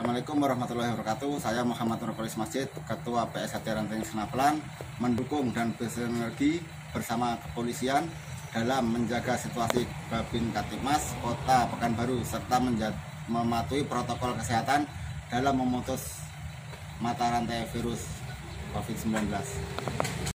Assalamualaikum warahmatullahi wabarakatuh. Saya Muhammad Nurkolis Masjid, Ketua PSHT Ranting Senapelan, mendukung dan bersinergi bersama kepolisian dalam menjaga situasi Babin Katimas, Kota Pekanbaru, serta mematuhi protokol kesehatan dalam memutus mata rantai virus COVID-19.